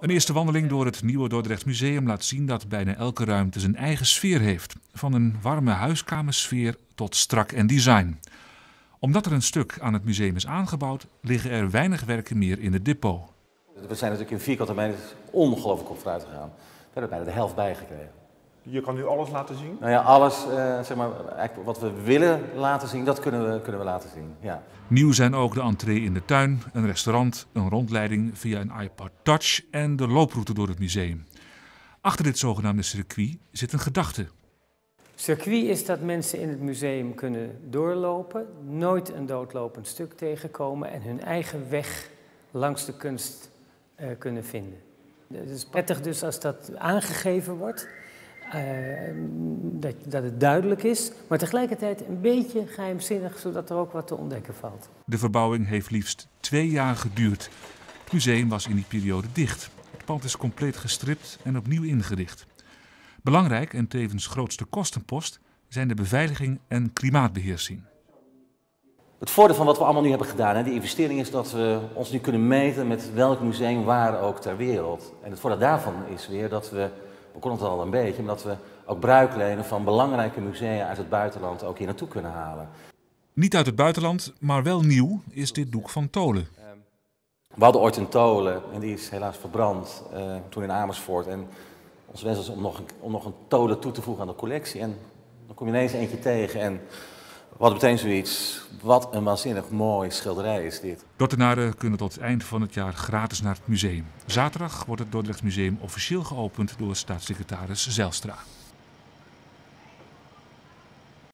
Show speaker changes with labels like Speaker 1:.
Speaker 1: Een eerste wandeling door het nieuwe Dordrecht Museum laat zien dat bijna elke ruimte zijn eigen sfeer heeft. Van een warme huiskamersfeer tot strak en design. Omdat er een stuk aan het museum is aangebouwd, liggen er weinig werken meer in het depot.
Speaker 2: We zijn natuurlijk in vierkante meters ongelooflijk op vooruit gegaan. We hebben er bijna de helft bijgekregen.
Speaker 3: Je kan nu alles laten zien?
Speaker 2: Nou ja, alles eh, zeg maar, eigenlijk wat we willen laten zien, dat kunnen we, kunnen we laten zien. Ja.
Speaker 1: Nieuw zijn ook de entree in de tuin, een restaurant, een rondleiding via een iPod Touch en de looproute door het museum. Achter dit zogenaamde circuit zit een gedachte.
Speaker 4: Circuit is dat mensen in het museum kunnen doorlopen, nooit een doodlopend stuk tegenkomen en hun eigen weg langs de kunst uh, kunnen vinden. Het is prettig dus als dat aangegeven wordt. Uh, dat, dat, het duidelijk is, maar tegelijkertijd een beetje geheimzinnig, zodat er ook wat te ontdekken valt.
Speaker 1: De verbouwing heeft liefst twee jaar geduurd. Het museum was in die periode dicht. Het pand is compleet gestript en opnieuw ingericht. Belangrijk en tevens grootste kostenpost zijn de beveiliging en klimaatbeheersing.
Speaker 2: Het voordeel van wat we allemaal nu hebben gedaan, hè, die investering, is dat we ons nu kunnen meten met welk museum waar ook ter wereld. En het voordeel daarvan is weer dat we we konden het al een beetje, omdat we ook bruiklenen van belangrijke musea uit het buitenland ook hier naartoe kunnen halen.
Speaker 1: Niet uit het buitenland, maar wel nieuw is dit doek van Tolen.
Speaker 2: We hadden ooit een tolen en die is helaas verbrand uh, toen in Amersfoort. En ons wens was om nog, een, om nog een tolen toe te voegen aan de collectie. En dan kom je ineens eentje tegen en wat meteen zoiets, wat een waanzinnig mooi schilderij is dit.
Speaker 1: Dordtenaren kunnen tot het eind van het jaar gratis naar het museum. Zaterdag wordt het Dordrecht Museum officieel geopend door staatssecretaris Zelstra.